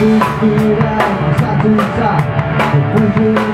Get this beat out, side to side.